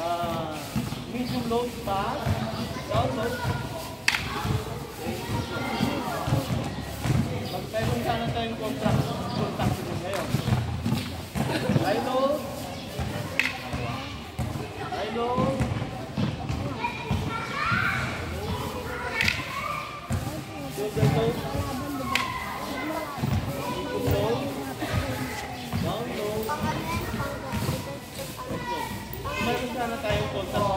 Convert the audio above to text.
Ah, uh, medium load pa, download. Pag meron sana tayong contract, contact din ngayon. High load, high load, shoulder load, down load, なたよこさん